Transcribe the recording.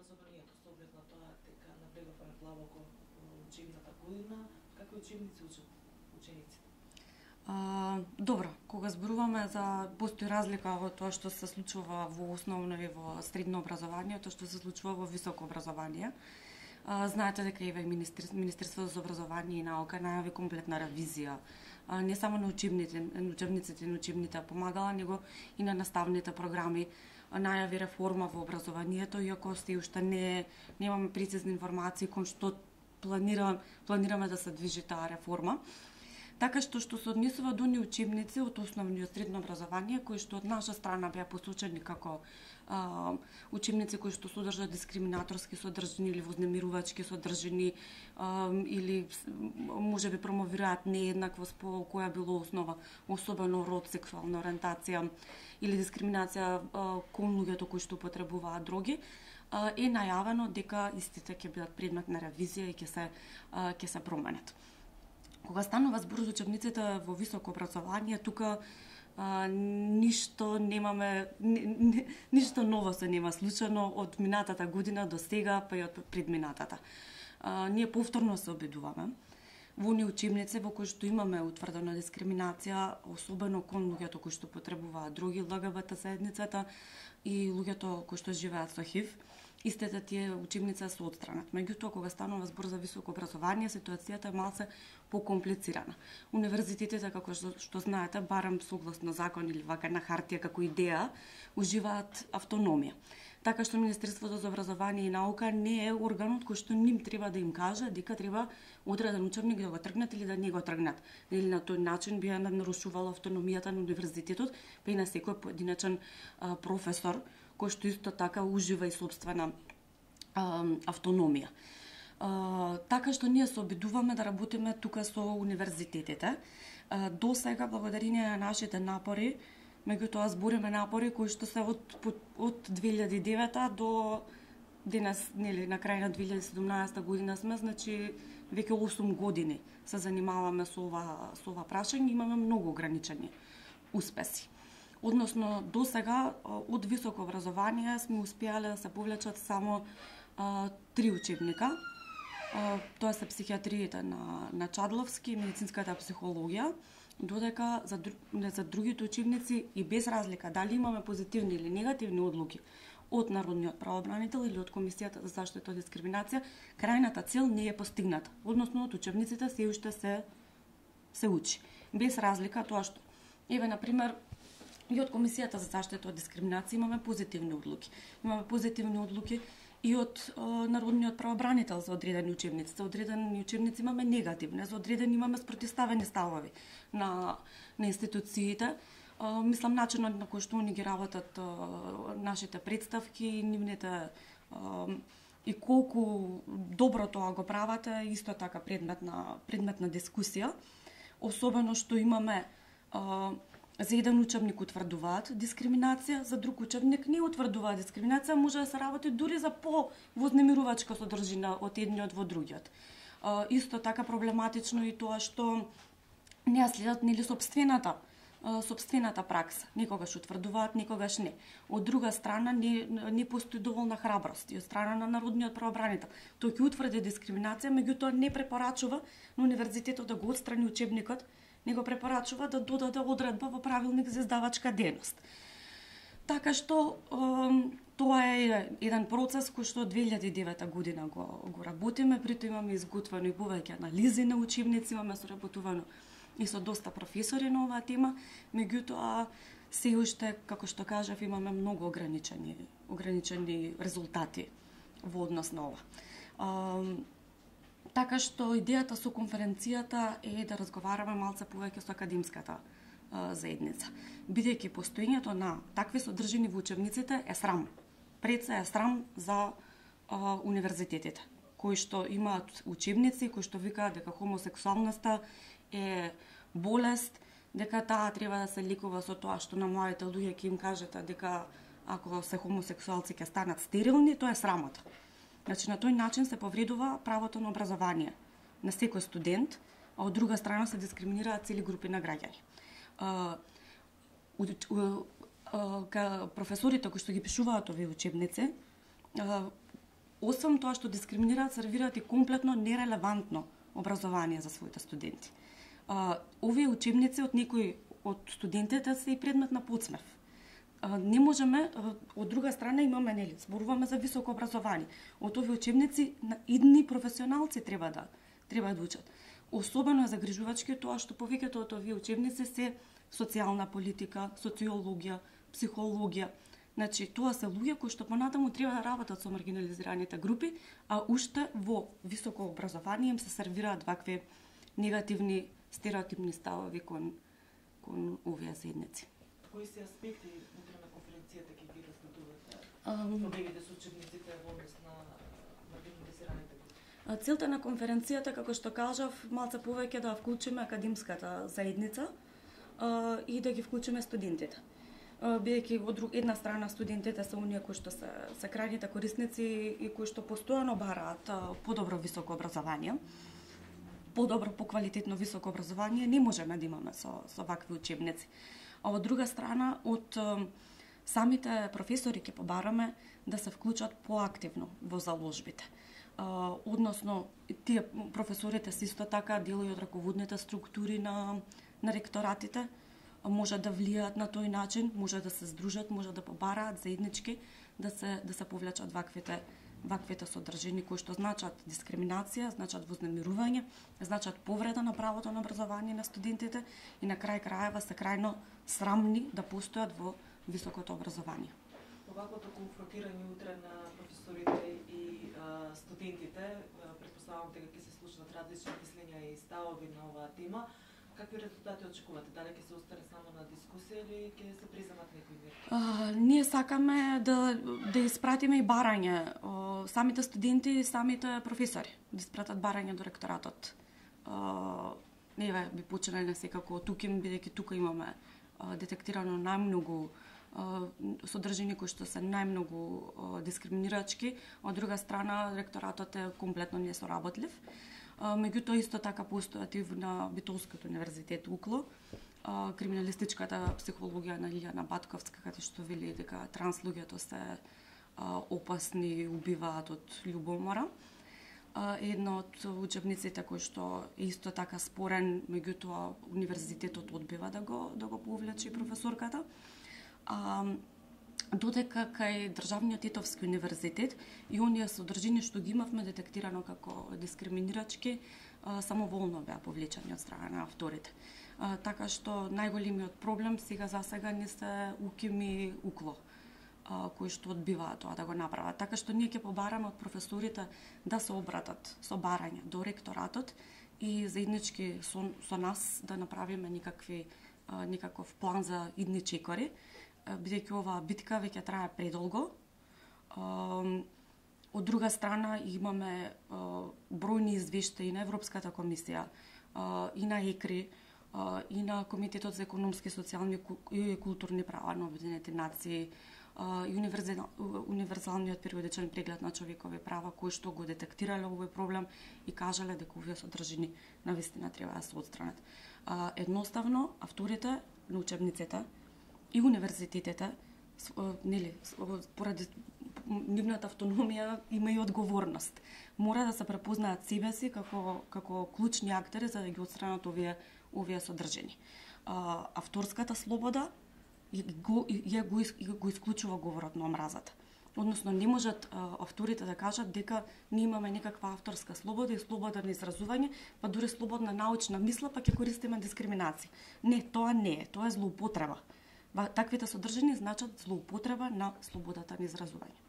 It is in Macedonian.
образованието со оглед на тоа дека набегавме плавоко учебната година, како учебници учат учениците? А, добро, кога зборуваме за постои разлика во тоа што се случува во основно и во средно образование, тоа што се случува во високо образование. А, знаете дека еве Министер, Министерството за образование и наука најави комплетна ревизија а, не само на учебните, на учебниците, на учебните помагала, него и на наставните програми најави реформа во образованието, иако се уште не немаме прецизни информации кон што планирам планираме да се движи таа реформа така што што се однесува до ни учебници од основно и средно образование кои што од наша страна беа посочени како а, учебници кои што содржат дискриминаторски содржини или вознемирувачки содржини а, или може би промовираат нееднаквост по која било основа, особено род, сексуална ориентација или дискриминација а, кон луѓето кои што потребуваат дроги е најавено дека истите ќе бидат предмет на ревизија и ќе се ќе се променат. Кога станува збор за учебниците во високо образование, тука а, ништо немаме, ни, ни, ништо ново се нема случано од минатата година до сега, па и од предминатата. А, ние повторно се обидуваме во ни учебници во кои што имаме утврдена дискриминација, особено кон луѓето кои што потребуваат други ЛГБТ заедницата и луѓето кои што живеат со ХИВ истите тие учебница се отстранат. Меѓутоа, кога станува збор за високо образование, ситуацијата е малце покомплицирана. Универзитетите, како што, што знаете, барем согласно закон или вака на хартија како идеја, уживаат автономија. Така што Министерството за образование и наука не е органот кој што ним треба да им каже дека треба одреден учебник да го тргнат или да не го тргнат. Или на тој начин би нарушувало автономијата на универзитетот, па и на секој поединачен а, професор кој што исто така ужива и собствена а, автономија. А, така што ние се обидуваме да работиме тука со универзитетите. А, до сега, благодарение на нашите напори, меѓутоа збориме напори кои што се од, од 2009 до денес, нели, на крај на 2017 година сме, значи веќе 8 години се занимаваме со ова со ова прашање, имаме многу ограничени успеси. Односно, до сега од високо образование сме успеале да се повлечат само а, три учебника. А, тоа се психиатријата на, на Чадловски и медицинската психологија, додека за, за другите учебници и без разлика дали имаме позитивни или негативни одлуки од Народниот правобранител или од Комисијата за заштита од дискриминација, крајната цел не е постигната. Односно, од учебниците се уште се се учи. Без разлика тоа што Еве, на пример, И од Комисијата за заштита од дискриминација имаме позитивни одлуки. Имаме позитивни одлуки и од о, Народниот правобранител за одредени учебници. За одредени учебници имаме негативни, за одредени имаме спротиставени ставови на, на институциите. О, мислам, начинот на кој што они ги работат о, нашите представки, нивните о, и колку добро тоа го прават е исто така предмет на, предмет на дискусија. Особено што имаме о, За еден учебник утврдуваат дискриминација, за друг учебник не утврдуваат дискриминација, може да се работи дури за по вознемирувачка содржина од едниот во другиот. Исто така проблематично и тоа што не ја следат нели собствената собствената пракса. Некогаш утврдуваат, некогаш не. Од друга страна не, не постои доволна храброст и од страна на народниот правобранител. Тој ќе утврди дискриминација, меѓутоа не препорачува на универзитетот да го отстрани учебникот него препорачува да додаде одредба во правилник за издавачка деност. Така што тоа е еден процес кој што 2009 година го, го работиме, притоа имаме изготвено и повеќе анализи на учебници, имаме соработувано и со доста професори на оваа тема, меѓутоа се уште, како што кажав, имаме многу ограничени, ограничени резултати во однос на ова. Така што идејата со конференцијата е да разговараме малце повеќе со академската заедница. Бидејќи постоењето на такви содржини во учебниците е срам. Пред се е срам за а, универзитетите кои што имаат учебници кои што викаат дека хомосексуалноста е болест, дека таа треба да се ликува со тоа што на младите луѓе ќе им кажете дека ако се хомосексуалци ќе станат стерилни, тоа е срамота. Значи, на тој начин се повредува правото на образование на секој студент, а од друга страна се дискриминираат цели групи на граѓани. професорите кои што ги пишуваат овие учебници, освен тоа што дискриминираат, сервираат и комплетно нерелевантно образование за своите студенти. Овие учебници од некои од студентите се и предмет на подсмев. Не можеме, од друга страна имаме, нели, зборуваме за високо образование. Од овие учебници идни професионалци треба да треба да учат. Особено е загрижувачки тоа што повеќето од овие учебници се социјална политика, социологија, психологија. Значи, тоа се луѓе кои што понатаму треба да работат со маргинализираните групи, а уште во високо образование им се сервираат вакви негативни стереотипни ставови кон кон овие заедници. Кои се аспекти внутре на конференцијата ќе ги разгледувате? Проблемите со учебниците во однос на маргинализираните? Целта на конференцијата, како што кажав, малце повеќе да вклучиме академската заедница и да ги вклучиме студентите бидејќи од друг, една страна студентите се оние кои што се, се крајните корисници и кои што постојано бараат подобро високо образование подобро, поквалитетно високо образование не можеме да имаме со, со вакви учебници. А од друга страна, од самите професори ќе побараме да се вклучат поактивно во заложбите. Односно, тие професорите се исто така дел од раководните структури на, на ректоратите, може да влијаат на тој начин, може да се здружат, може да побараат заеднички да се да се повлечат ваквите ваквите содржини кои што значат дискриминација, значат вознемирување, значат повреда на правото на образование на студентите и на крај крајава се крајно срамни да постојат во високото образование. Оваквото конфронтирање утре на професорите и а, студентите, предпоставувам дека ќе се слушнат различни мислења и ставови на оваа тема, Какви резултати очекувате? Дали ќе се остане само на дискусија или ќе се приземат некои мерки? Ние сакаме да да испратиме и барање. Самите студенти и самите професори да испратат барање до ректоратот. А, еве би почнале секако туким бидејќи тука имаме детектирано најмногу содржини кои што се најмногу дискриминирачки, од друга страна ректоратот е комплетно несоработлив меѓутоа исто така постојат и на Битолскиот универзитет Укло, криминалистичката психологија на Лилјана Батковска, каде што вели дека транслуѓето се опасни и убиваат од љубомора. Едно од учебниците кој што е исто така спорен, меѓутоа универзитетот одбива да го да го повлече професорката. А, додека кај Државниот Титовски универзитет и оние содржини што ги имавме детектирано како дискриминирачки, самоволно беа повлечени од страна на авторите. Така што најголемиот проблем сега за сега не се укими укло кои што одбиваат тоа да го направат. Така што ние ќе побараме од професорите да се обратат со барање до ректоратот и заеднички со, со нас да направиме никакви никаков план за идни чекори бидејќи оваа битка веќе трае предолго. Од друга страна имаме бројни извештаи на Европската комисија и на ЕКРИ и на Комитетот за економски, социјални и културни права на Обединените нации и универзалниот периодичен преглед на човекови права кои што го детектирале овој проблем и кажале дека овие содржини на вистина треба да се отстранат. Едноставно, авторите на учебниците и универзитетите нели поради нивната автономија има и одговорност. Мора да се препознаат себе си како како клучни актери за да ги отстранат овие овие содржини. А, авторската слобода го, ја го, го исклучува говорот на омразата. Односно, не можат а, авторите да кажат дека ние имаме некаква авторска слобода и слобода на изразување, па дури слободна научна мисла, па ќе користиме дискриминација. Не, тоа не е, тоа е злоупотреба таквите содржини значат злоупотреба на слободата на изразување.